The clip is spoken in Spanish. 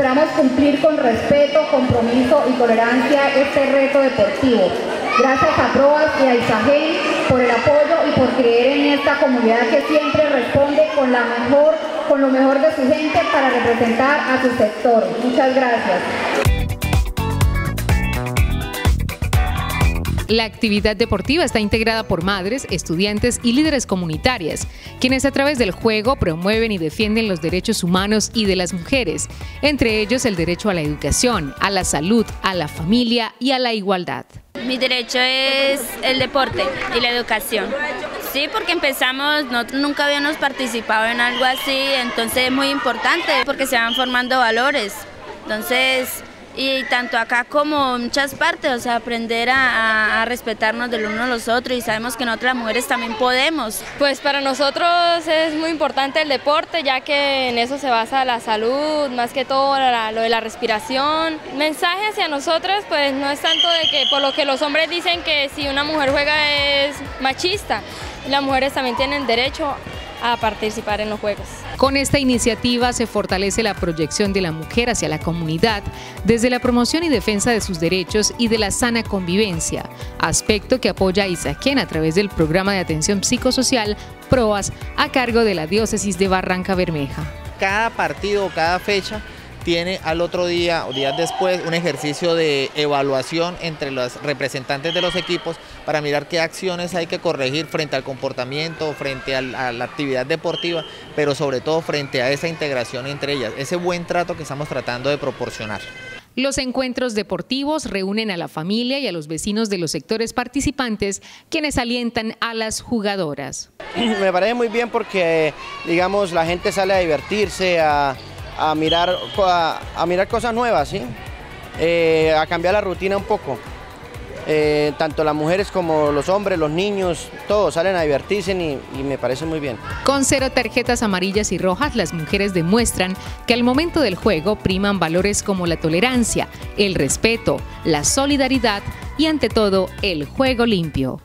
Esperamos cumplir con respeto, compromiso y tolerancia este reto deportivo. Gracias a Proas y a Isagen por el apoyo y por creer en esta comunidad que siempre responde con, lo mejor de su gente para representar a su sector. Muchas gracias. La actividad deportiva está integrada por madres, estudiantes y líderes comunitarias, quienes a través del juego promueven y defienden los derechos humanos y de las mujeres, entre ellos el derecho a la educación, a la salud, a la familia y a la igualdad. Mi derecho es el deporte y la educación. Sí, porque empezamos, nosotros nunca habíamos participado en algo así, entonces es muy importante porque se van formando valores. Entonces, y tanto acá como en muchas partes, o sea, aprender a, respetarnos del uno a los otros y sabemos que nosotras mujeres también podemos. Pues para nosotros es muy importante el deporte, ya que en eso se basa la salud, más que todo lo de la respiración. Mensaje hacia nosotras, pues no es tanto de que por lo que los hombres dicen que si una mujer juega es machista, las mujeres también tienen derecho a participar en los Juegos. Con esta iniciativa se fortalece la proyección de la mujer hacia la comunidad desde la promoción y defensa de sus derechos y de la sana convivencia, aspecto que apoya a Isaquén a través del programa de atención psicosocial PROAS a cargo de la diócesis de Barranca Bermeja. Cada partido, cada fecha tiene al otro día o días después un ejercicio de evaluación entre los representantes de los equipos para mirar qué acciones hay que corregir frente al comportamiento, frente a la actividad deportiva, pero sobre todo frente a esa integración entre ellas, ese buen trato que estamos tratando de proporcionar. Los encuentros deportivos reúnen a la familia y a los vecinos de los sectores participantes, quienes alientan a las jugadoras. Me parece muy bien porque, digamos, la gente sale a divertirse, a, a mirar, a, mirar cosas nuevas, ¿sí? Eh, a cambiar la rutina un poco. Eh, tanto las mujeres como los hombres, los niños, todos salen a divertirse y, y, me parece muy bien. Con cero tarjetas amarillas y rojas, las mujeres demuestran que al momento del juego priman valores como la tolerancia, el respeto, la solidaridad y ante todo el juego limpio.